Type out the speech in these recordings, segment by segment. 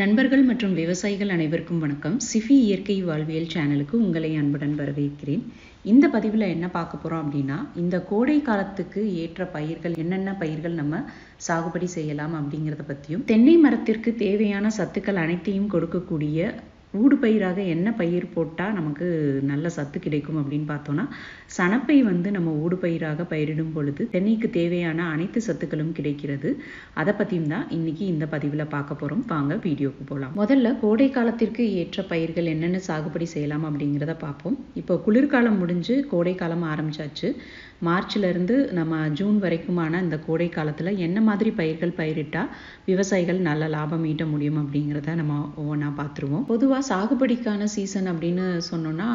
நண்பர்கள் மற்றும் விவசாயிகள் அனைவருக்கும் வணக்கம். சிஃபி இயற்கை வாழ்வியல் சேனலுக்கு உங்களை அன்புடன் வரவேற்கிறேன். இந்த பதிவில் என்ன பார்க்க போகிறோம் அப்படின்னா இந்த கோடை காலத்துக்கு ஏற்ற பயிர்கள் என்னென்ன பயிர்கள் நம்ம சாகுபடி செய்யலாம் அப்படிங்கிறத பற்றியும் தென்னை மரத்திற்கு தேவையான சத்துக்கள் அனைத்தையும் கொடுக்கக்கூடிய ஊடு பயிராக என்ன பயிர் போட்டால் நமக்கு நல்ல சத்து கிடைக்கும் அப்படின்னு பார்த்தோன்னா சணப்பை வந்து நம்ம ஊடு பயிராக பயிரிடும் பொழுது தென்னைக்கு தேவையான அனைத்து சத்துக்களும் கிடைக்கிறது. அதை பற்றியும் தான் இன்னைக்கு இந்த பதிவில் பார்க்க போகிறோம் வாங்க வீடியோக்கு போகலாம் முதல்ல கோடை காலத்திற்கு ஏற்ற பயிர்கள் என்னென்ன சாகுபடி செய்யலாம் அப்படிங்கிறத பார்ப்போம். இப்போ குளிர்காலம் முடிஞ்சு கோடை காலம் ஆரம்பிச்சாச்சு. மார்ச்லேருந்து நம்ம ஜூன் வரைக்குமான இந்த கோடை காலத்தில் என்ன மாதிரி பயிர்கள் பயிரிட்டால் விவசாயிகள் நல்ல லாபம் ஈட்ட முடியும் அப்படிங்கிறத நம்ம ஒவ்வொன்றா பார்த்துருவோம். பொதுவாக சாகுபடிக்கான சீசன் அப்படின்னு சொன்னோம்னா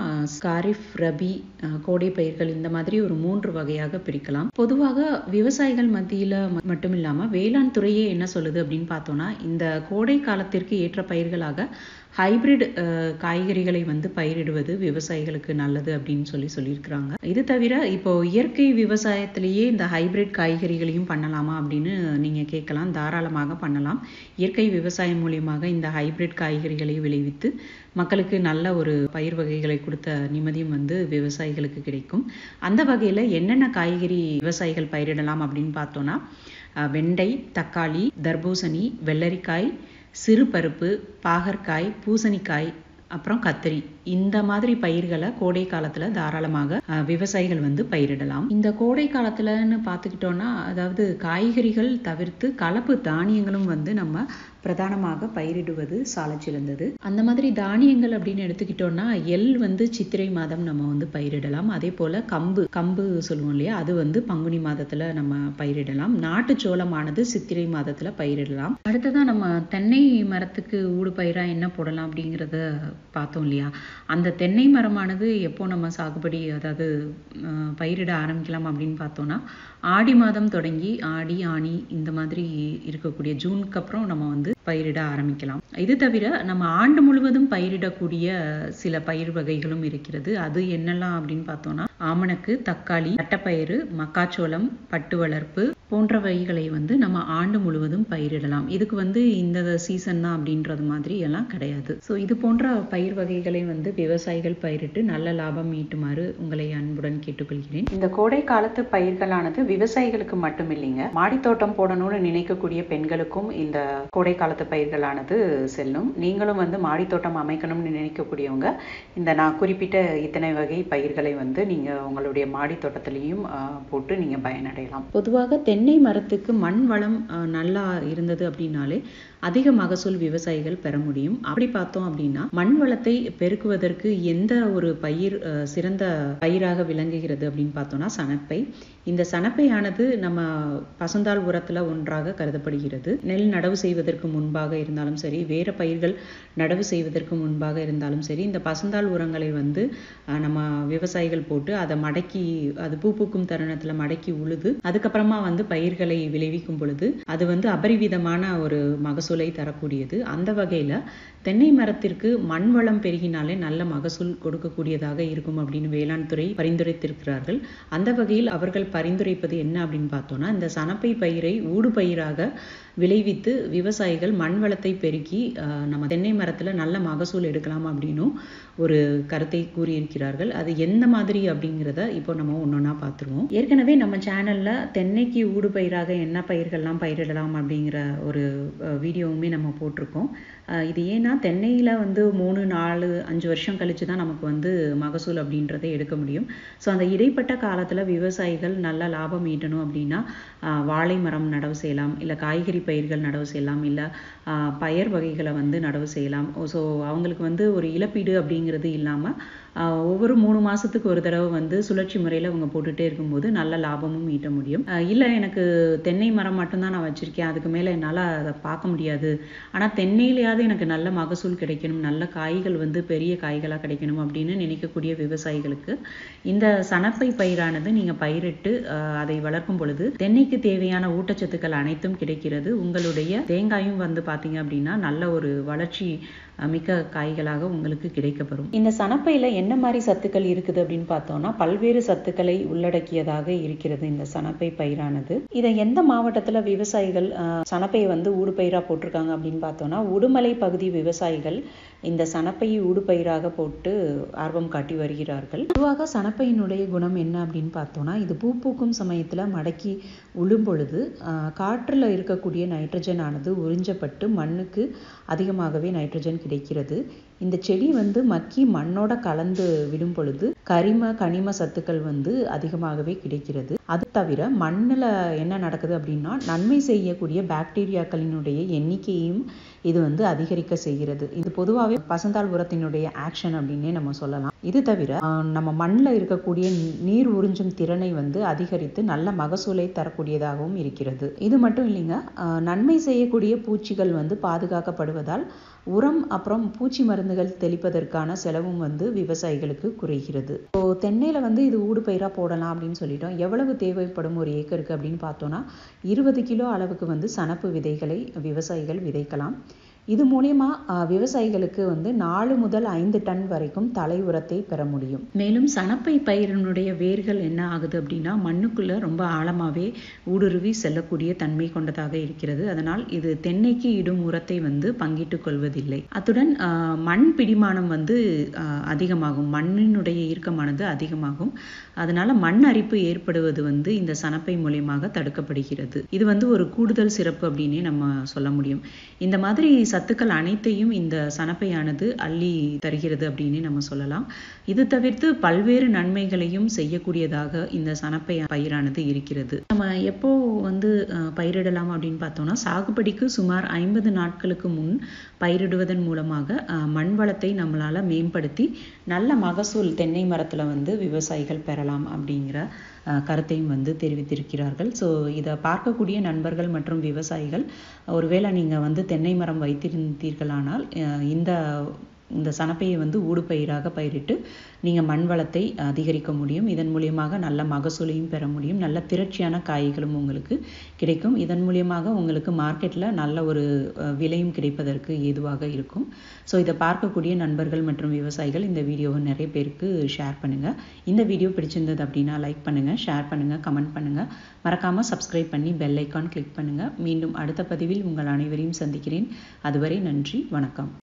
காரிஃப் ரபி கோடை பயிர்கள் இந்த மாதிரி ஒரு மூன்று வகையாக பிரிக்கலாம். பொதுவாக விவசாயிகள் மத்தியில் மட்டும் இல்லாமல் வேளாண் துறையே என்ன சொல்லுது அப்படின்னு பார்த்தோம்னா இந்த கோடை காலத்திற்கு ஏற்ற பயிர்களாக ஹைபிரிட் காய்கறிகளை வந்து பயிரிடுவது விவசாயிகளுக்கு நல்லது அப்படின்னு சொல்லி சொல்லியிருக்கிறாங்க. இது தவிர இப்போ இயற்கை விவசாயத்திலேயே இந்த ஹைபிரிட் காய்கறிகளையும் பண்ணலாமா அப்படின்னு நீங்கள் கேட்கலாம். தாராளமாக பண்ணலாம். இயற்கை விவசாயம் மூலியமாக இந்த ஹைபிரிட் காய்கறிகளை விளைவித்து மக்களுக்கு நல்ல ஒரு பயிர் வகைகளை கொடுத்த நிம்மதியும் வந்து விவசாயிகளுக்கு கிடைக்கும். அந்த வகையில் என்னென்ன காய்கறி விவசாயிகள் பயிரிடலாம் அப்படின்னு பார்த்தோன்னா வெண்டை தக்காளி தர்பூசணி வெள்ளரிக்காய் சிறுபருப்பு பாகற்காய் பூசணிக்காய் அப்புறம் கத்திரி. இந்த மாதிரி பயிர்களை கோடை காலத்துல தாராளமாக விவசாயிகள் வந்து பயிரிடலாம். இந்த கோடை காலத்துலன்னு பார்த்துக்கிட்டோம்னா அதாவது காய்கறிகள் தவிர்த்து கலப்பு தானியங்களும் வந்து நம்ம பிரதானமாக பயிரிடுவது சாலச்சிறந்தது அந்த மாதிரி தானியங்கள் அப்படின்னு எடுத்துக்கிட்டோம்னா எள் வந்து சித்திரை மாதம் நம்ம வந்து பயிரிடலாம். அதே போல கம்பு கம்பு சொல்லுவோம் இல்லையா அது வந்து பங்குனி மாதத்துல நம்ம பயிரிடலாம். நாட்டு சோளமானது சித்திரை மாதத்துல பயிரிடலாம். அடுத்ததான் நம்ம தென்னை மரத்துக்கு ஊடு பயிரா என்ன போடலாம் அப்படிங்கிறத பார்த்தோம் இல்லையா அந்த தென்னை மரமானது எப்போ நம்ம சாகுபடி அதாவது பயிரிட ஆரம்பிக்கலாம் அப்படின்னு பார்த்தோம்னா ஆடி மாதம் தொடங்கி ஆடி ஆணி இந்த மாதிரி இருக்கக்கூடிய ஜூனுக்கு அப்புறம் நம்ம வந்து பயிரிட ஆரம்பிக்கலாம். இது தவிர நம்ம ஆண்டு முழுவதும் பயிரிடக்கூடிய சில பயிர் வகைகளும் இருக்கிறது. அது என்னெல்லாம் அப்படின்னு பார்த்தோம்னா ஆமணக்கு தக்காளி தட்டப்பயிறு மக்காச்சோளம் பட்டு வளர்ப்பு போன்ற வகைகளை வந்து நம்ம ஆண்டு முழுவதும் பயிரிடலாம். இதுக்கு வந்து இந்த சீசன் தான் அப்படின்றது மாதிரி எல்லாம் கிடையாது. ஸோ இது போன்ற பயிர் வகைகளை வந்து விவசாயிகள் பயிரிட்டு நல்ல லாபம் ஈட்டுமாறு உங்களை அன்புடன் கேட்டுக்கொள்கிறேன். இந்த கோடை காலத்து பயிர்களானது விவசாயிகளுக்கு மட்டும் இல்லைங்க மாடித்தோட்டம் போடணும்னு நினைக்கக்கூடிய பெண்களுக்கும் இந்த கோடை காலத்து பயிர்களானது செல்லும். நீங்களும் வந்து மாடித்தோட்டம் அமைக்கணும்னு நினைக்கக்கூடியவங்க இந்த நான் குறிப்பிட்ட இத்தனை வகை பயிர்களை வந்து நீங்க உங்களுடைய மாடித்தோட்டத்துலேயும் போட்டு நீங்க பயனடையலாம். பொதுவாக தென்னை மரத்துக்கு மண் வளம் நல்லா இருந்தது அப்படின்னாலே அதிக மகசூல் விவசாயிகள் பெற முடியும். அப்படி பார்த்தோம் அப்படின்னா மண் வளத்தை பெருக்குவதற்கு எந்த ஒரு பயிர் சிறந்த பயிராக விளங்குகிறது அப்படின்னு பார்த்தோம்னா சணப்பை இந்த சணப்பையானது நம்ம பசந்தால் உரத்துல ஒன்றாக கருதப்படுகிறது. நெல் நடவு செய்வதற்கு முன்பாக இருந்தாலும் சரி வேற பயிர்கள் நடவு செய்வதற்கு முன்பாக இருந்தாலும் சரி இந்த பசுந்தாள் உரங்களை வந்து நம்ம விவசாயிகள் போட்டு அதை மடக்கி அது பூ பூக்கும் தருணத்துல மடக்கி உழுது அதுக்கப்புறமா வந்து பயிர்களை விளைவிக்கும் பொழுது அது வந்து அபரிவிதமான ஒரு மகசூலை தரக்கூடியது. அந்த வகையில தென்னை மரத்திற்கு மண் வளம் பெருகினாலே நல்ல மகசூல் கொடுக்கக்கூடியதாக இருக்கும் அப்படின்னு வேளாண் துறை பரிந்துரைத்திருக்கிறார்கள். அந்த வகையில் அவர்கள் பரிந்துரைப்பது என்ன அப்படின்னு பார்த்தோம்னா இந்த சனப்பை பயிரை ஊடு பயிராக விளைவித்து விவசாயிகள் மண் வளத்தை பெருக்கி நம்ம தென்னை மரத்துல நல்ல மகசூல் எடுக்கலாம் அப்படின்னும் ஒரு கருத்தை கூறியிருக்கிறார்கள். அது எந்த மாதிரி அப்படிங்கிறத இப்போ நம்ம ஒன்றொன்னா பார்த்துருவோம். ஏற்கனவே நம்ம சேனலில் தென்னைக்கு ஊடு பயிராக என்ன பயிர்கள்லாம் பயிரிடலாம் அப்படிங்கிற ஒரு வீடியோவுமே நம்ம போட்டிருக்கோம். இது ஏன்னா தென்னையில் வந்து மூணு நாலு அஞ்சு வருஷம் கழித்து தான் நமக்கு வந்து மகசூல் அப்படின்றத எடுக்க முடியும். ஸோ அந்த இடைப்பட்ட காலத்தில் விவசாயிகள் நல்ல லாபம் ஈட்டணும் அப்படின்னா வாழை மரம் நடவு செய்யலாம் இல்லை காய்கறி பயிர்கள் நடவு செய்யலாம் இல்லை பயர் வகைகளை வந்து நடவு செய்யலாம். ஸோ அவங்களுக்கு வந்து ஒரு இழப்பீடு அப்படிங்கிறது இல்லாமல் ஒவ்வொரு மூணு மாதத்துக்கு ஒரு தடவை வந்து சுழற்சி முறையில் அவங்க போட்டுகிட்டே இருக்கும்போது நல்ல லாபமும் ஈட்ட முடியும். இல்லை எனக்கு தென்னை மரம் மட்டும்தான் நான் வச்சுருக்கேன். அதுக்கு மேலே என்னால் அதை பார்க்க முடியாது. ஆனால் தென்னையிலேயாவது எனக்கு நல்ல மகசூல் கிடைக்கணும் நல்ல காய்கள் வந்து பெரிய காய்களாக கிடைக்கணும் அப்படின்னு நினைக்கக்கூடிய விவசாயிகளுக்கு இந்த சணப்பை பயிரானது நீங்கள் பயிரிட்டு அதை வளர்க்கும் பொழுது தென்னைக்கு தேவையான ஊட்டச்சத்துக்கள் அனைத்தும் கிடைக்கிறது. உங்களுடைய தேங்காயும் வந்து பார்த்தீங்க அப்படின்னா நல்ல ஒரு வளர்ச்சி மிக்க காய்களாக உங்களுக்கு கிடைக்கப்பெறும். இந்த சணப்பையில் என்ன மாதிரி சத்துக்கள் இருக்குது அப்படின்னு பார்த்தோம்னா பல்வேறு சத்துக்களை உள்ளடக்கியதாக இருக்கிறது இந்த சனப்பை பயிரானது. இதை எந்த மாவட்டத்தில் விவசாயிகள் சணப்பை வந்து ஊடுபயிராக போட்டிருக்காங்க அப்படின்னு பார்த்தோம்னா உடுமலை பகுதி விவசாயிகள் இந்த சனப்பையை ஊடுபயிராக போட்டு ஆர்வம் காட்டி வருகிறார்கள். பொதுவாக சனப்பையினுடைய குணம் என்ன அப்படின்னு பார்த்தோம்னா இது பூ பூக்கும் சமயத்தில் மடக்கி உழும்பொழுது காற்றில் இருக்கக்கூடிய நைட்ரஜன் ஆனது உறிஞ்சப்பட்டு மண்ணுக்கு அதிகமாகவே நைட்ரஜன் கிடைக்கிறது. இந்த செடி வந்து மக்கி மண்ணோட கலந்து விடும் பொழுது கரிம கனிம சத்துக்கள் வந்து அதிகமாகவே கிடைக்கிறது. அது தவிர மண்ணில் என்ன நடக்குது அப்படின்னா நன்மை செய்யக்கூடிய பாக்டீரியாக்களினுடைய எண்ணிக்கையும் இது வந்து அதிகரிக்க செய்கிறது. இது பொதுவாகவே பசந்தாள் உரத்தினுடைய ஆக்ஷன் அப்படின்னே நம்ம சொல்லலாம். இது தவிர நம்ம மண்ணில் இருக்கக்கூடிய நீர் உறிஞ்சும் திறனை வந்து அதிகரித்து நல்ல மகசூலை தரக்கூடியதாகவும் இருக்கிறது. இது மட்டும் இல்லைங்க நன்மை செய்யக்கூடிய பூச்சிகள் வந்து பாதுகாக்கப்படுவதால் உரம் அப்புறம் பூச்சி மருந்துகள் தெளிப்பதற்கான செலவும் வந்து விவசாயிகளுக்கு குறைகிறது. ஸோ தென்னையில் வந்து இது ஊடு பயிராக போடலாம் அப்படின்னு சொல்லிட்டோம். எவ்வளவு தேவைப்படும் ஒரு ஏக்கருக்கு அப்படின்னு பார்த்தோன்னா இருபது கிலோ அளவுக்கு வந்து சனப்பு விதைகளை விவசாயிகள் விதைக்கலாம். இது மூலயமா விவசாயிகளுக்கு வந்து நாலு முதல் ஐந்து டன் வரைக்கும் தலை உரத்தை பெற முடியும். மேலும் சனப்பை பயிரினுடைய வேர்கள் என்ன ஆகுது அப்படின்னா மண்ணுக்குள்ள ரொம்ப ஆழமாகவே ஊடுருவி செல்லக்கூடிய தன்மை கொண்டதாக இருக்கிறது. அதனால் இது தென்னைக்கு இடும் உரத்தை வந்து பங்கிட்டுக் கொள்வதில்லை. அத்துடன் மண் பிடிமானம் வந்து அதிகமாகும். மண்ணினுடைய ஈர்க்கமானது அதிகமாகும். அதனால மண் அரிப்பு ஏற்படுவது வந்து இந்த சனப்பை மூலியமாக தடுக்கப்படுகிறது. இது வந்து ஒரு கூடுதல் சிறப்பு அப்படின்னே நம்ம சொல்ல முடியும். இந்த மாதிரி சத்துக்கள் அனைத்தையும் இந்த சனப்பையானது அள்ளி தருகிறது அப்படின்னு நம்ம சொல்லலாம். இது தவிர்த்து பல்வேறு நன்மைகளையும் செய்யக்கூடியதாக இந்த சனப்பை பயிரானது இருக்கிறது. நம்ம எப்போ வந்து பயிரிடலாம் அப்படின்னு பார்த்தோம்னா சாகுபடிக்கு சுமார் ஐம்பது நாட்களுக்கு முன் பயிரிடுவதன் மூலமாக மண் வளத்தை நம்மளால மேம்படுத்தி நல்ல மகசூல் தென்னை மரத்துல வந்து விவசாயிகள் பெறலாம் அப்படிங்கிற கருத்தையும் வந்து தெரிவித்திருக்கிறார்கள். ஸோ இதை பார்க்கக்கூடிய நண்பர்கள் மற்றும் விவசாயிகள் ஒருவேளை நீங்கள் வந்து தென்னை மரம் வைத்து வைத்திருந்தீர்களானால் இந்த இந்த சனப்பையை வந்து ஊடுபயிராக பயிரிட்டு நீங்கள் மண் வளத்தை அதிகரிக்க முடியும். இதன் மூலியமாக நல்ல மகசூலையும் பெற முடியும். நல்ல திரட்சியான காய்களும் உங்களுக்கு கிடைக்கும். இதன் மூலியமாக உங்களுக்கு மார்க்கெட்டில் நல்ல ஒரு விலையும் கிடைப்பதற்கு ஏதுவாக இருக்கும். ஸோ இதை பார்க்கக்கூடிய நண்பர்கள் மற்றும் விவசாயிகள் இந்த வீடியோவை நிறைய பேருக்கு ஷேர் பண்ணுங்கள் இந்த வீடியோ பிடிச்சிருந்தது அப்படின்னா லைக் பண்ணுங்கள் ஷேர் பண்ணுங்கள் கமெண்ட் பண்ணுங்கள் மறக்காமல் சப்ஸ்கிரைப் பண்ணி பெல் ஐக்கான் கிளிக் பண்ணுங்கள் மீண்டும் அடுத்த பதிவில் உங்கள் அனைவரையும் சந்திக்கிறேன். அதுவரை நன்றி வணக்கம்.